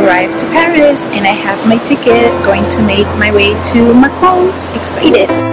arrived to Paris and I have my ticket going to make my way to Macron. Excited!